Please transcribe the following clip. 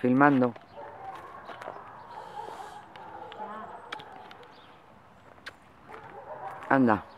filmando. Anda.